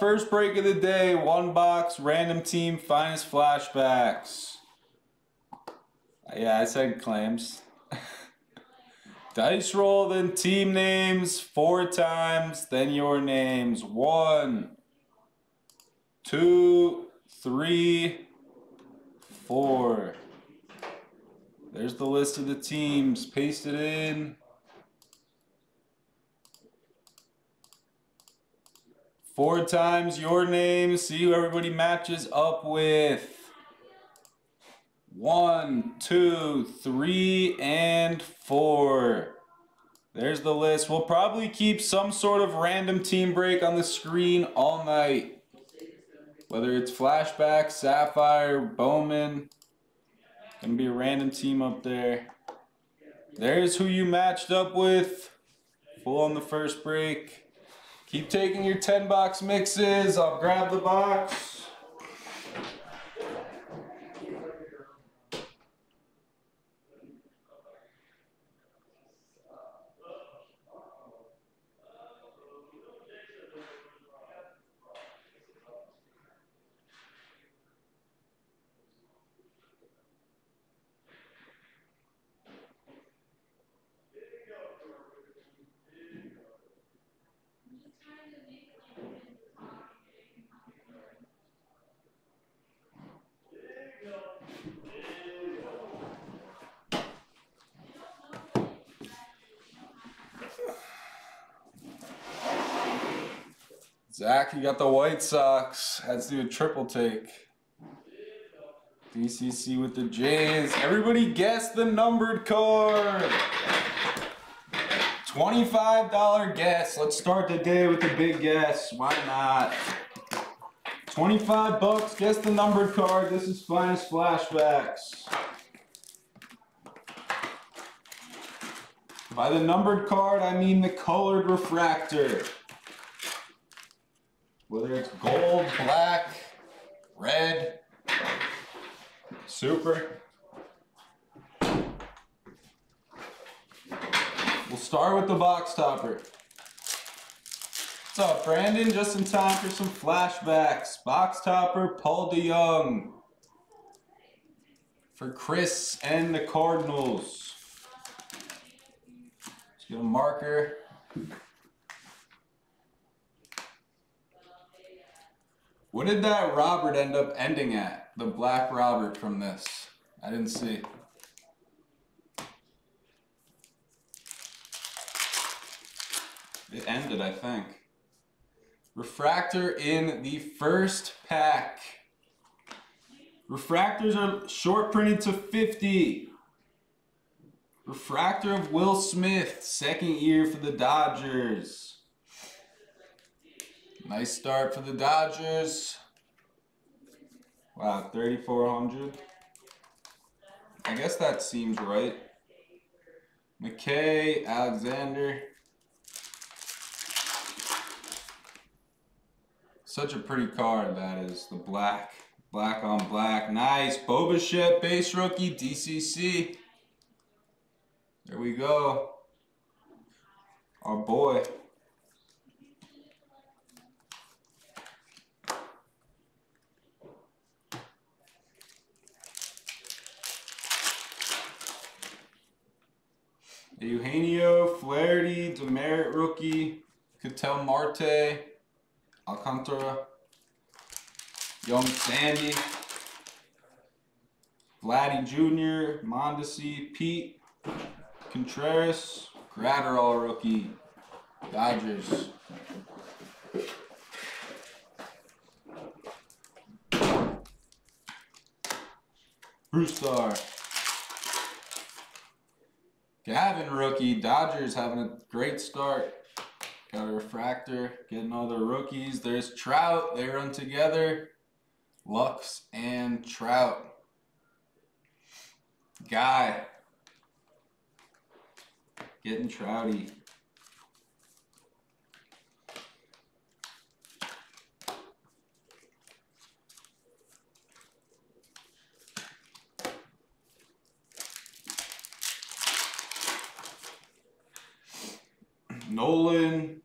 First break of the day, one box, random team, finest flashbacks. Yeah, I said clams. Dice roll, then team names four times, then your names. One, two, three, four. There's the list of the teams. Paste it in. Four times your name. See who everybody matches up with. One, two, three, and four. There's the list. We'll probably keep some sort of random team break on the screen all night. Whether it's Flashback, Sapphire, Bowman. Gonna be a random team up there. There's who you matched up with. Full on the first break. Keep taking your 10 box mixes. I'll grab the box. Zach, you got the White Sox. Let's do a triple take. DCC with the Jays. Everybody guess the numbered card. $25 guess. Let's start the day with a big guess. Why not? 25 bucks. Guess the numbered card. This is Finest Flashbacks. By the numbered card, I mean the colored refractor. Whether it's gold, black, red, super. We'll start with the box topper. What's up, Brandon? Just in time for some flashbacks. Box topper, Paul DeJong. For Chris and the Cardinals. Let's get a marker. What did that Robert end up ending at? The Black Robert from this. I didn't see. It ended, I think. Refractor in the first pack. Refractors are short printed to 50. Refractor of Will Smith, second year for the Dodgers. Nice start for the Dodgers. Wow, 3,400. I guess that seems right. McKay, Alexander. Such a pretty card that is, the black. Black on black. Nice. Bo Bichette, base rookie, DCC. There we go. Our boy. Eugenio, Flaherty, Demerit rookie, Ketel Marte, Alcantara, Young Sandy, Vladdy Jr., Mondesi, Pete, Contreras, Graterol rookie, Dodgers. Bruce Brewstar. Gavin rookie. Dodgers having a great start. Got a refractor, getting all the rookies. There's Trout. They run together. Lux and Trout. Guy. Getting Trouty. Nolan.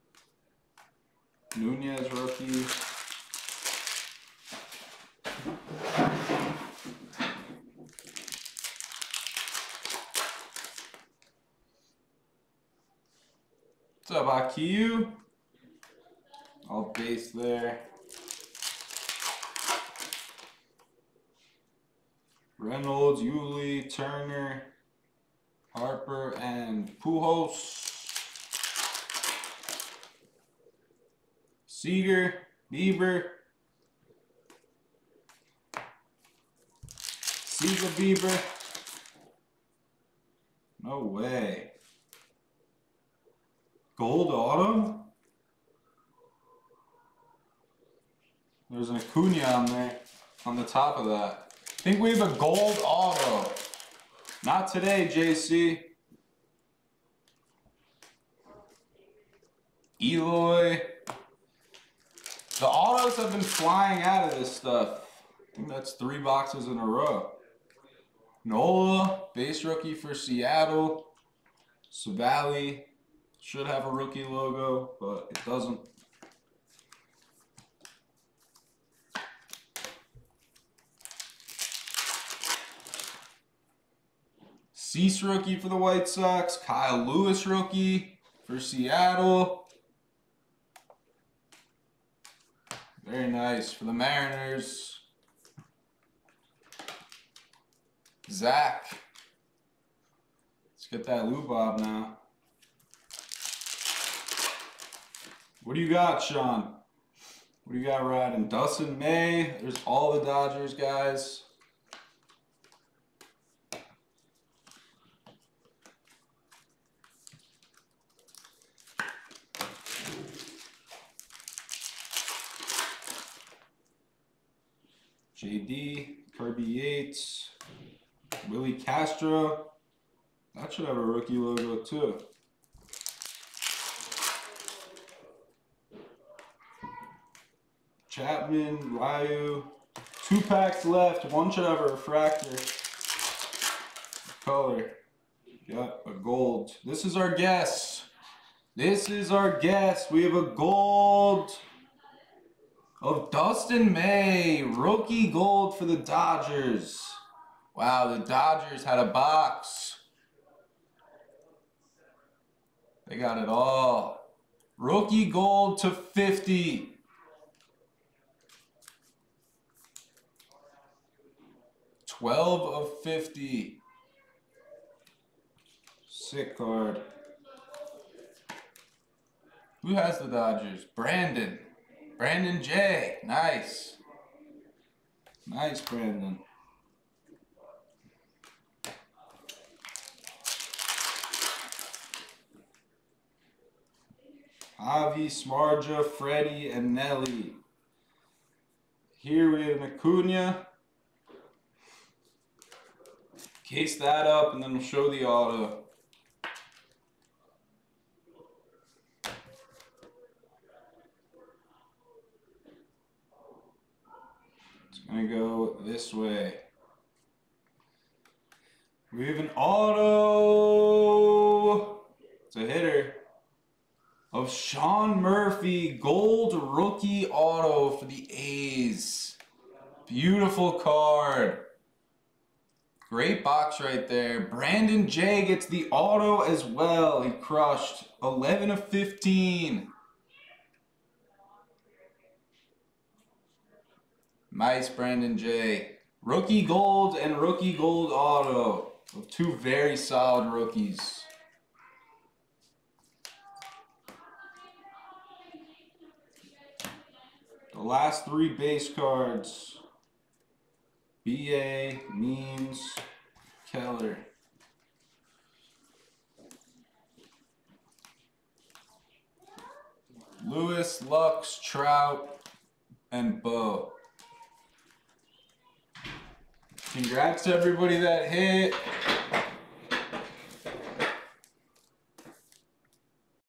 Nunez rookie. What's up, IQ? All base there. Reynolds, Yuli, Turner, Harper, and Pujols. Seager, Bieber. Seager, Bieber. No way. Gold auto? There's an Acuna on there, on the top of that. I think we have a gold auto. Not today, JC. Eloy. The autos have been flying out of this stuff. I think that's three boxes in a row. Nola, base rookie for Seattle. Savali should have a rookie logo, but it doesn't. Cease rookie for the White Sox. Kyle Lewis rookie for Seattle. Very nice for the Mariners. Zach. Let's get that Lubob now. What do you got, Sean? What do you got riding? Dustin May. There's all the Dodgers guys. JD, Kirby Yates, Willi Castro. That should have a rookie logo too. Chapman, Ryu. Two packs left. One should have a refractor. Color. Got a gold. This is our guess. This is our guess. We have a gold of Dustin May. Rookie gold for the Dodgers. Wow, the Dodgers had a box. They got it all. Rookie gold to 50. Twelve of fifty. Sick card. Who has the Dodgers? Brandon. Brandon J. Nice. Nice, Brandon. Javi, Smarja, Freddie, and Nelly. Here we have Acuna. Case that up and then we'll show the auto. Gonna go this way. We have an auto. It's a hitter of Sean Murphy, gold rookie auto for the A's. Beautiful card. Great box right there. Brandon J gets the auto as well. He crushed 11 of 15. Nice, Brandon J. Rookie gold and rookie gold auto. Two very solid rookies. The last three base cards. BA, Means, Keller. Lewis, Lux, Trout, and Bo. Congrats to everybody that hit.